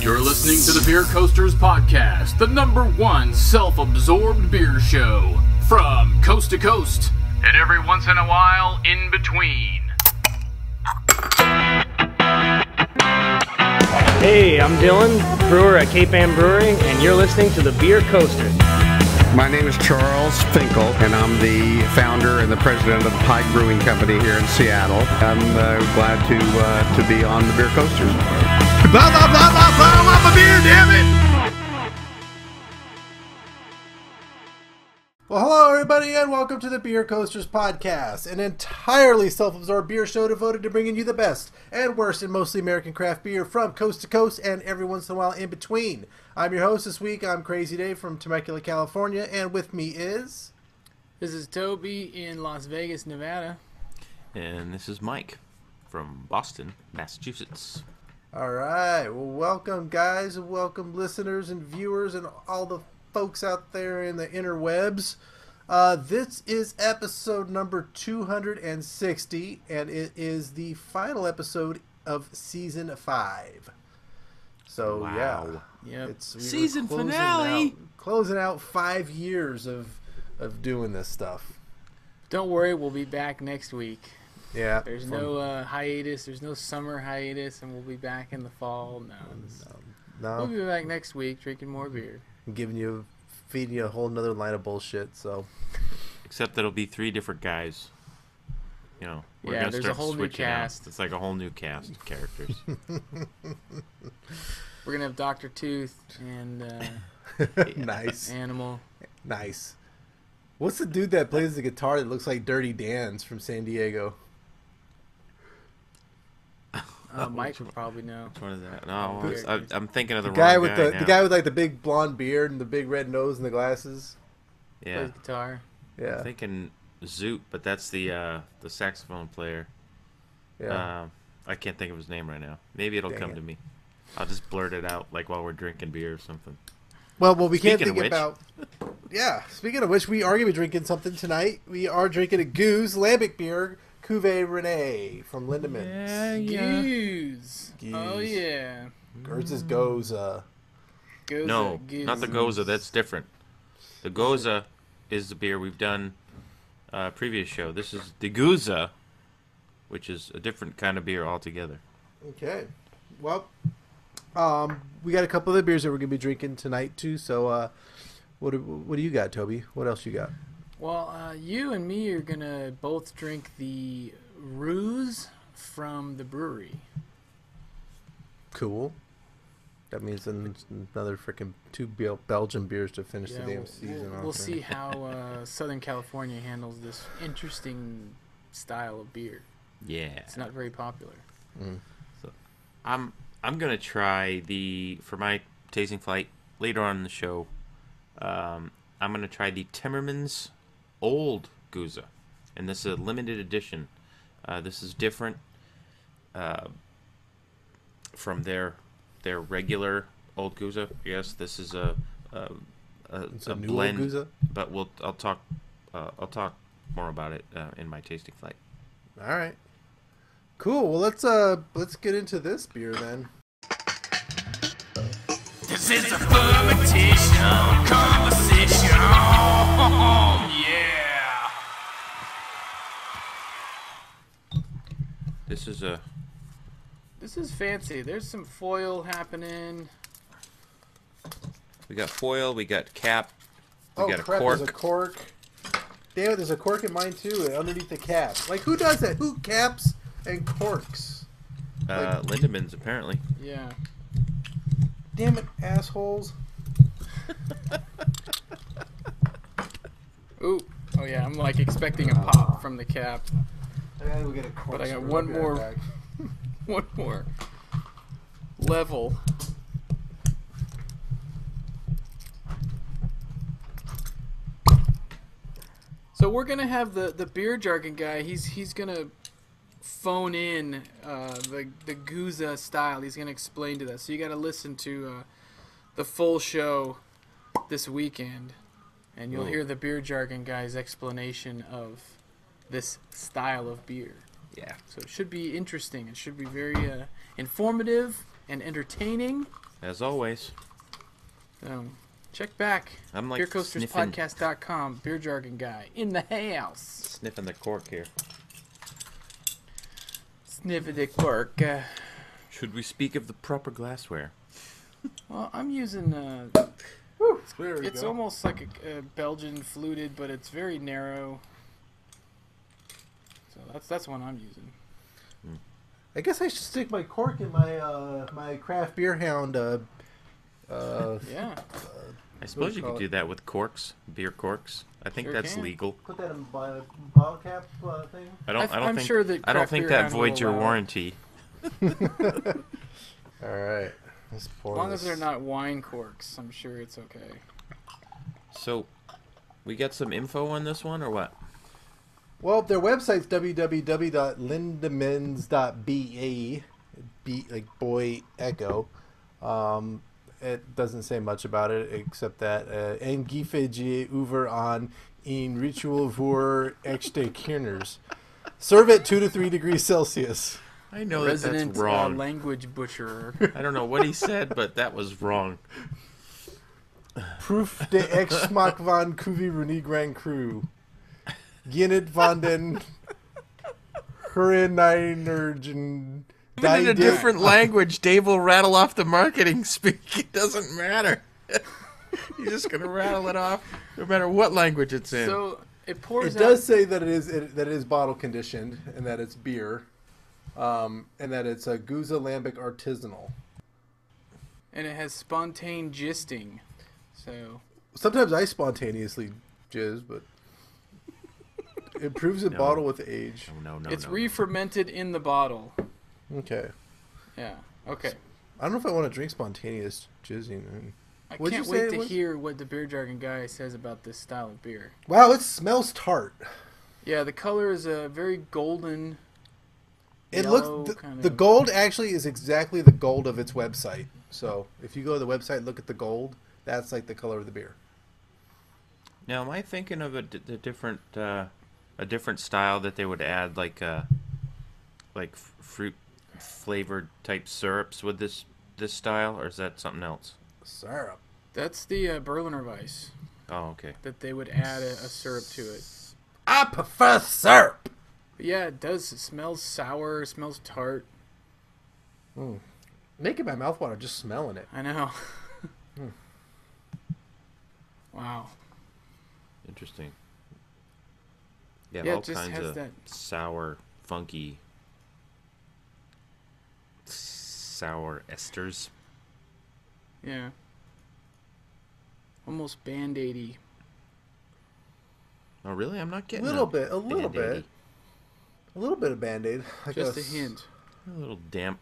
You're listening to the Beer Coasters Podcast, the number one self absorbed beer show. From coast to coast, and every once in a while, in between. Hey, I'm Dylan, brewer at Cape Ann Brewery, and you're listening to the Beer Coasters. My name is Charles Finkel, and I'm the founder and the president of the Pike Brewing Company here in Seattle. I'm uh, glad to uh, to be on the Beer Coasters. Blah, blah, blah, blah, blah, I'm a beer, damn it! Well, hello, everybody, and welcome to the Beer Coasters Podcast, an entirely self absorbed beer show devoted to bringing you the best and worst in mostly American craft beer from coast to coast and every once in a while in between. I'm your host this week. I'm Crazy Dave from Temecula, California, and with me is. This is Toby in Las Vegas, Nevada. And this is Mike from Boston, Massachusetts. All right. Well, welcome, guys, and welcome, listeners and viewers, and all the folks out there in the interwebs. Uh, this is episode number 260, and it is the final episode of season five. So, yeah. Yep. It's we Season closing finale. out- closing out five years of of doing this stuff. Don't worry, we'll be back next week. Yeah. There's from- no uh, hiatus. There's no summer hiatus, and we'll be back in the fall. No, this- no. we'll be back next week drinking more beer. I'm giving you, feeding you a whole nother line of bullshit. So Except that it'll be three different guys. You know, we're Yeah, gonna there's a start whole new switching out. cast. It's like a whole new cast of characters. We're gonna have Doctor Tooth and uh, nice, Animal. nice. What's the dude that plays the guitar that looks like Dirty Dan's from San Diego? Uh, Mike would probably know. Which one is that? No, The- it's- I, I'm thinking of the, The guy with guy the now. the guy with like the big blonde beard and the big red nose and the glasses. Yeah, Plays guitar. Yeah, I'm thinking Zoot, but that's the uh, the saxophone player. yeah. Uh, I can't think of his name right now. Maybe it'll Dang come it. to me. I'll just blurt it out like while we're drinking beer or something. well, well, we can't think about. Yeah, speaking of which, we are gonna be drinking something tonight. We are drinking a Goose Lambic beer, Cuvée René from Lindemans. Goose. Goose. Oh yeah. Or it's just goes. Uh, Goose. No, not the Gose. That's different. The Gose is the beer we've done uh, previous show. This is the Gueuze, which is a different kind of beer altogether. Okay. Well, um, we got a couple of the beers that we're gonna be drinking tonight too. So, uh, what do, what do you got, Toby? What else you got? Well, uh, you and me are gonna both drink the Rueuze from the Bruery. Cool. That means another freaking two Bel- Belgian beers to finish Yeah, the damn we'll, season we'll, off. we'll right? see how uh, Southern California handles this interesting style of beer. Yeah. It's not very popular. So, I'm I'm gonna try the for my tasting flight later on in the show. Um, I'm gonna try the Timmermans Old Gueuze, and this is a limited edition. Uh, this is different uh, from their their regular Old Gueuze. Yes, this is a a, a, It's a a new blend, Gueuze? but we'll I'll talk uh, I'll talk more about it uh, in my tasting flight. All right. Cool. Well, let's uh let's get into this beer then. This is a fermentation conversation. Yeah. This is a This is fancy. There's some foil happening. we got foil, we got cap, we oh got a crap! cork. There's a cork. Damn it! There's a cork in mine too, underneath the cap. Like who does that? Who caps and corks? Uh, Lindemans apparently. Yeah. Damn it, assholes! Ooh. Oh yeah. I'm like expecting a pop from the cap. I gotta go get a. But I got one right more. One more level. So we're gonna have the the beer jargon guy. He's he's gonna phone in uh, the the Gueuze style. He's gonna explain to us. So you got to listen to uh, the full show this weekend, and you'll hear the beer jargon guy's explanation of this style of beer. Yeah. So it should be interesting. It should be very uh, informative and entertaining. As always, So check back. I'm like sniffing, BeerCoastersPodcast.com. Beer jargon guy in the house. sniffing the cork here. Sniff of the cork. Uh, Should we speak of the proper glassware? well, I'm using. Uh, There we it's go. almost like a, a Belgian fluted, but it's very narrow. So that's that's one I'm using. I guess I should stick my cork in my uh, my craft beer hound. Uh, uh, Yeah. I suppose you could it? do that with corks, beer corks. I think Sure that's can. legal. put that in bo- bottle cap uh, thing. I don't. I've- I don't I'm think. sure that I don't think that voids your allow warranty. All right. Let's pour As long as they're not wine corks, I'm sure it's okay. So, we got some info on this one or what? Well, their website's www.lindemans.ba, be like boy echo. Um, it doesn't say much about it except that uh, en gifeje over on in ritual voor echte kerners. Serve at two to three degrees Celsius. I know that Resident that's uh, wrong. language butcher. I don't know what he said, but that was wrong. Proof de ex smaak van Kuvi Runi Grand Cru. Ginnet van den Hurricane Even in a different language, Dave will rattle off the marketing speak. It doesn't matter. He's just gonna rattle it off, no matter what language it's in. so it pours It out. does say that it is it, that it is bottle conditioned and that it's beer, um, and that it's a Gueuze Lambic artisanal. and it has spontane gisting. So Sometimes I spontaneously jizz, but it improves in No. bottle with age. no, no, no. it's no. re-fermented in the bottle. Okay, Yeah. Okay. I don't know if I want to drink spontaneous jizzing. I What'd can't you wait to was? hear what the beer jargon guy says about this style of beer. Wow, it smells tart. Yeah, the color is a very golden. It looks the, the of- gold actually is exactly the gold of its website. So if you go to the website and look at the gold, that's like the color of the beer. Now, am I thinking of a, d- a different, uh, a different style that they would add, like, uh, like f- fruit flavored type syrups with this this style, or is that something else? Syrup. That's the uh, Berliner Weiss Oh, okay. that they would add a, a syrup to it. I prefer syrup. But yeah, it does. It smells sour. It smells tart. Making my mouth water just smelling it. I know. wow. Interesting. Yeah, Yeah, all just kinds has of that- sour, funky, sour esters. Yeah. Almost band aidy. Oh, really? I'm not getting A getting little bit, a little Band-Aidy. bit, a little bit of band aid. Just a hint. A little damp,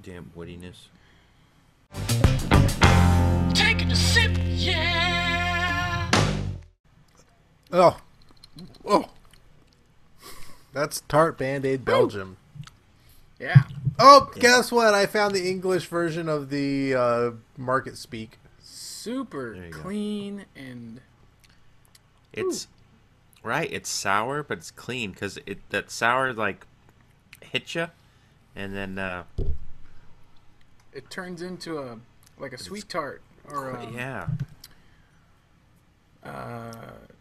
damp woodiness. Taking a sip, yeah. Oh, oh, that's tart band aid Belgium. Yeah. Oh, guess what? I found the English version of the uh, Market Speak. Super There you go. clean and It's right. It's sour, but it's clean because it that sour like hits you, and then uh, it turns into a like a sweet tart or um, yeah, uh,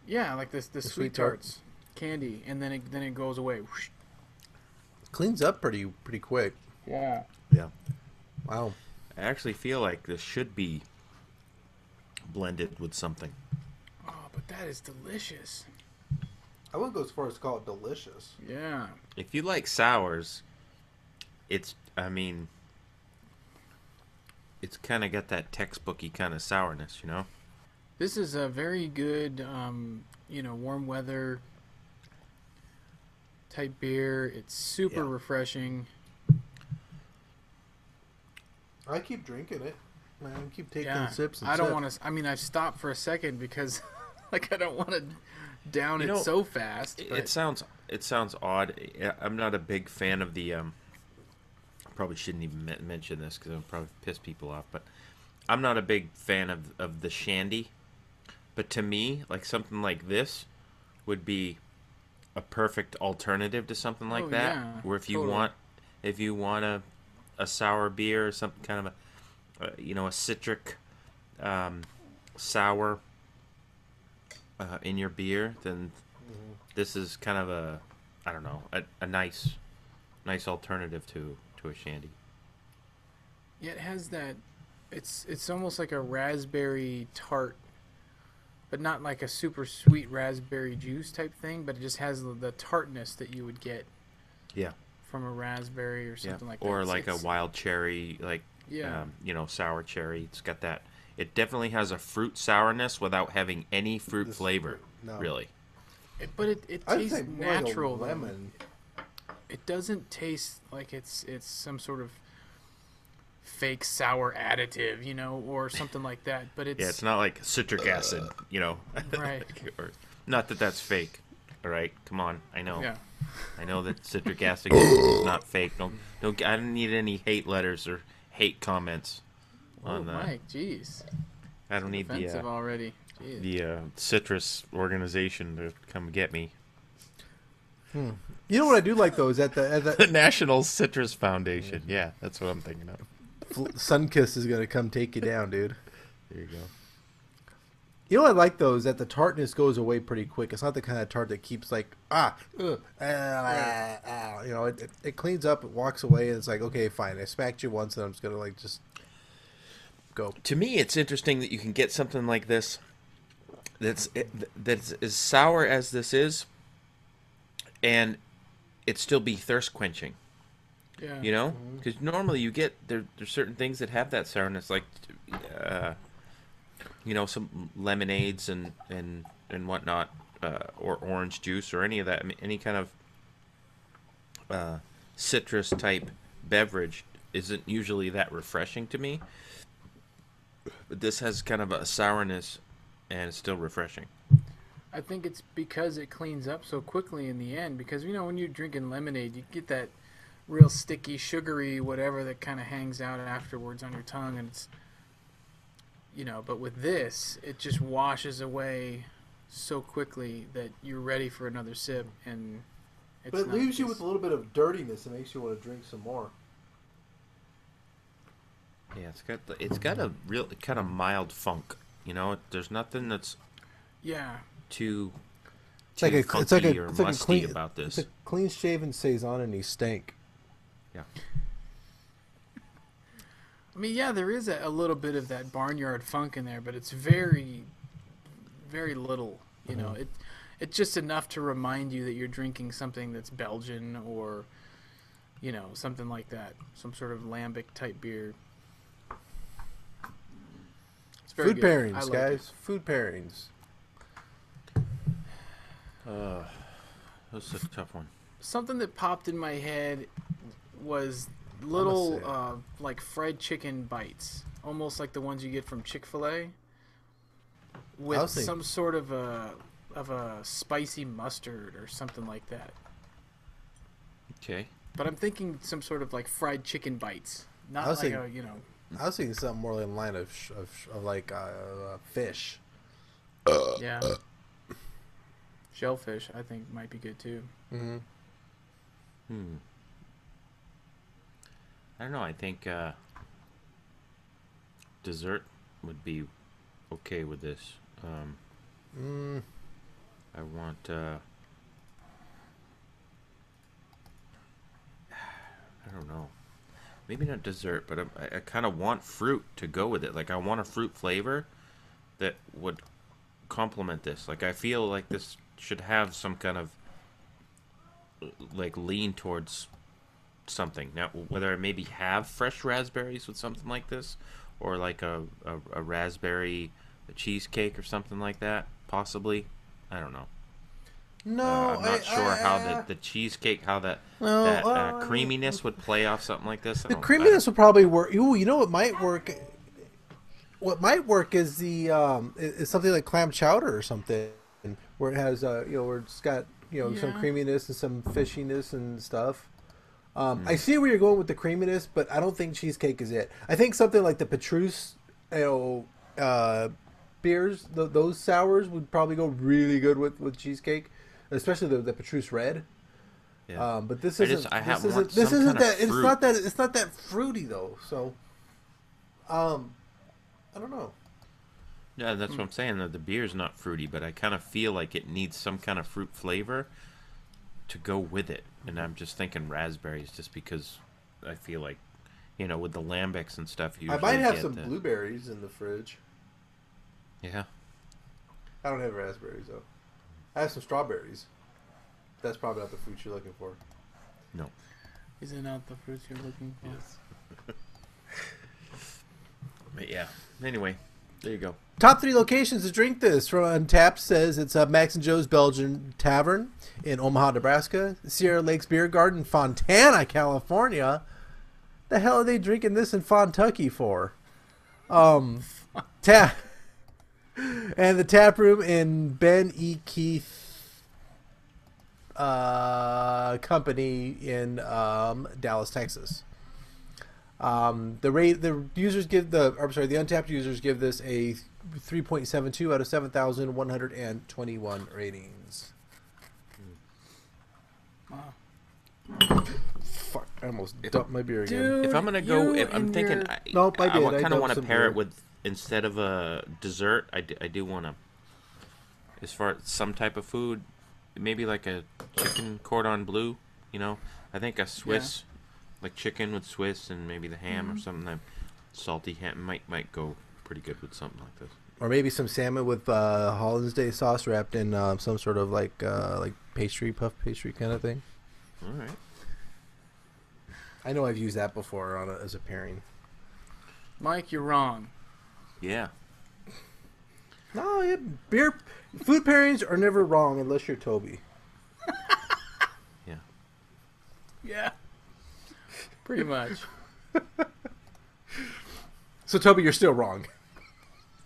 yeah, like this the sweet, sweet tart. tarts candy, and then it then it goes away. Whoosh. Cleans up pretty pretty quick. Yeah. yeah. Wow. I actually feel like this should be blended with something. Oh, but that is delicious. I wouldn't go as far as to call it delicious. Yeah. If you like sours, it's I mean, it's kind of got that textbooky kind of sourness, you know. This is a very good, um, you know, warm weather type beer. It's super Yeah. refreshing. I keep drinking it. Man, keep taking Yeah. sips. And I don't want to. I mean, I've stopped for a second because, like, I don't want to down You it know, so fast. It, but- it sounds it sounds odd. I- I'm not a big fan of the. Um, probably shouldn't even mention this because I'll probably piss people off. But I'm not a big fan of of the shandy. But to me, like something like this would be a perfect alternative to something like Oh, that. yeah, where if you totally. want, if you want a a sour beer or something kind of a uh, you know, a citric, um, sour uh, in your beer, then this is kind of a, I don't know, a, a nice, nice alternative to to a shandy. Yeah, it has that. It's it's almost like a raspberry tart, but not like a super sweet raspberry juice type thing. But it just has the, the tartness that you would get Yeah. from a raspberry or Yeah. something like that. or It's- like it's- a wild cherry, like Yeah. um, you know, sour cherry. It's got that. It definitely has a fruit sourness without having any fruit This- flavor. no. Really. it- but it, it tastes say more like natural. lemon. It doesn't taste like it's it's some sort of fake sour additive, you know, or something like that. But it's Yeah, it's not like citric acid, you know. Right. or, not that that's fake. All right, come on. I know. yeah. I know that citric acid is not fake. Don't don't. I don't need any hate letters or hate comments Oh, on that. Mike, jeez, I don't need the offensive uh, already. Jeez. the uh, citrus organization to come get me. Hmm. You know what I do like though is at the, at The the National Citrus Foundation. Yeah, that's what I'm thinking of. Sunkist is gonna come take you down, dude. There you go. You know what I like though is that the tartness goes away pretty quick. It's not the kind of tart that keeps like ah, ugh, ah, ah, ah. you know, it, it, it cleans up, it walks away, and it's like okay, fine. I smacked you once, and I'm just gonna like just go. to me it's interesting that you can get something like this that's that's as sour as this is and it still be thirst quenching yeah. you know because normally you get there there's certain things that have that sourness like uh you know some lemonades and and and whatnot uh, or orange juice or any of that any kind of uh, citrus type beverage isn't usually that refreshing to me but this has kind of a sourness and it's still refreshing I think it's because it cleans up so quickly in the end. Because you know when you're drinking lemonade, you get that real sticky, sugary whatever that kind of hangs out afterwards on your tongue, and it's you know. But with this, it just washes away so quickly that you're ready for another sip, and it's But it not leaves you with a little bit of dirtiness. It makes you want to drink some more. yeah it's got the- it's got a real kind of mild funk you know there's nothing that's yeah. too It's like a it's like a it's like a clean about this It's a clean shaven saison, and he stank. Yeah I mean, yeah, there is a, a little bit of that barnyard funk in there, but it's very, very little. You know, it it's just enough to remind you that you're drinking something that's Belgian or, you know, something like that, some sort of lambic type beer. It's very Food good. Pairings, guys. it. Food pairings. Uh, that's a tough one Something that popped in my head was little uh, like fried chicken bites, almost like the ones you get from Chick Fil A, with some sort of a of a spicy mustard or something like that. okay But I'm thinking some sort of like fried chicken bites, not I was like thinking- a you know. I was thinking something more in line of sh- of, sh- of like uh, uh, fish. Yeah. Shellfish, I think, might be good too. Mm-hmm. Hmm. I don't know. I think uh, dessert would be okay with this. Um, Mm, I want. Uh, I don't know. Maybe not dessert, but I, I kind of want fruit to go with it. Like I want a fruit flavor that would complement this. Like I feel like this should have some kind of like lean towards something. Now, whether I maybe have fresh raspberries with something like this, or like a, a, a raspberry a cheesecake or something like that, possibly. I don't know. no, Uh, I'm not I- sure I- how the, the cheesecake, how that No, that uh, well, creaminess would play off something like this. I the don't- I- creaminess would probably work. Ooh, you know what might work? What might work is the um, is is something like clam chowder or something, where it has uh, you know, where it's got you know some creaminess and some fishiness and stuff. Um, Hmm. I see where you're going with the creaminess, but I don't think cheesecake is it. I think something like the Petrus, you know, uh, beers, th- those sours would probably go really good with, with cheesecake, especially the, the Petrus Red. yeah. Um, but this isn't. just- I this isn't. This isn't that. It's not that. It's not that fruity though. So Um, I don't know. Yeah, that's what I'm saying. That the beer's not fruity, but I kind of feel like it needs some kind of fruit flavor to go with it. And I'm just thinking raspberries, just because I feel like, you know, with the lambics and stuff, you I might have get some the- blueberries in the fridge. Yeah, I don't have raspberries though. I have some strawberries. That's probably not the fruit you're looking for. no. Is it not the fruit you're looking for? Yes. But yeah. Anyway, there you go. Top three locations to drink this from Untappd says it's uh, Max and Joe's Belgian Tavern in Omaha, Nebraska, Sierra Lakes Beer Garden, Fontana, California. The hell are they drinking this in Fontucky for? Um, tap and the tap room in Ben E. Keith uh, Company in um, Dallas, Texas. Um, the rate the users give the I'm sorry the Untappd users give this a 3.72 out of 7,121 ratings. Fuck! I almost dumped my beer again. Dude, If I'm gonna go, if I'm thinking, your- I, Nope, I did. I kind of want to pair beer. it with instead of a dessert. I do, I do want to, as far as some type of food, maybe like a chicken cordon bleu. You know, I think a Swiss, like chicken with Swiss and maybe the ham Mm-hmm. or something. That salty ham might might go pretty good with something like this. Or maybe some salmon with uh, hollandaise sauce wrapped in uh, some sort of like uh, like pastry, puff pastry kind of thing. All right. I know I've used that before on a, as a pairing. Mike, you're wrong. Yeah. No, yeah, beer food pairings are never wrong unless you're Toby. Yeah. Yeah. Pretty much. So Toby, you're still wrong.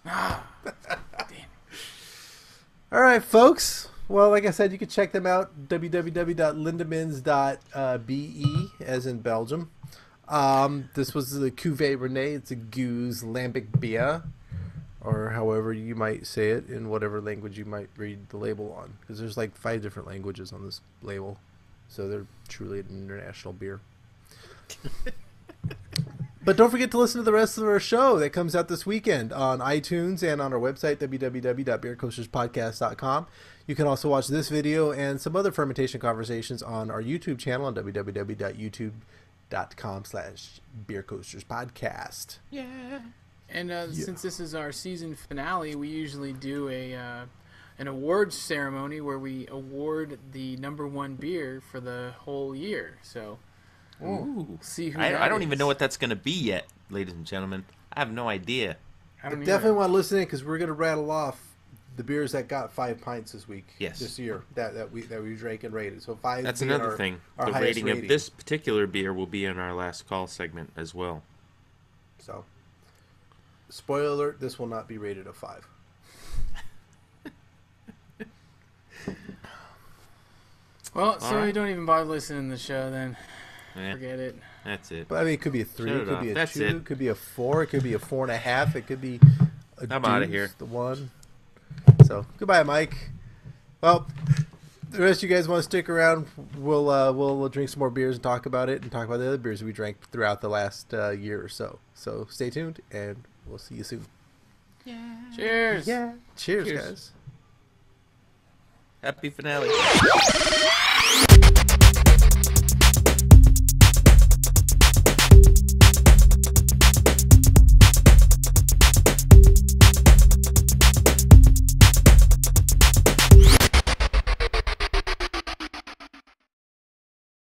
All right, folks. Well, like I said, you can check them out www.lindemans.be as in Belgium. Um, this was the Cuvée René. It's a Goose Lambic beer, or however you might say it in whatever language you might read the label on, because there's like five different languages on this label, so they're truly an international beer. But don't forget to listen to the rest of our show that comes out this weekend on iTunes and on our website, www.beercoasterspodcast.com. You can also watch this video and some other fermentation conversations on our YouTube channel on www.youtube.com slash beercoasterspodcast. Yeah. And uh, since this is our season finale, we usually do a uh, an awards ceremony where we award the number one beer for the whole year. So Ooh. see who I, I don't even know what that's gonna be yet, ladies and gentlemen. I have no idea. I don't Definitely either. want to listen in because we're going to rattle off the beers that got five pints this week. Yes. This year that, that we that we drank and rated. So five. That's another our- thing. Our the highest rating, of this particular beer will be in our last call segment as well. So, spoiler alert: this will not be rated a five. Well, so All right. you don't even bother listening to the show then. Eh, Forget it. that's it. But I mean, it could be a three, Shut it it could off. be a That's two, it. it could be a four, it could be a four and a half, it could be a I'm outta deuce, here. The one. So goodbye, Mike. Well, the rest of you guys want to stick around? We'll uh, we'll, we'll drink some more beers and talk about it, and talk about the other beers we drank throughout the last uh, year or so. So stay tuned, and we'll see you soon. Yeah. Cheers. Yeah. Cheers, Cheers. guys. Happy finale.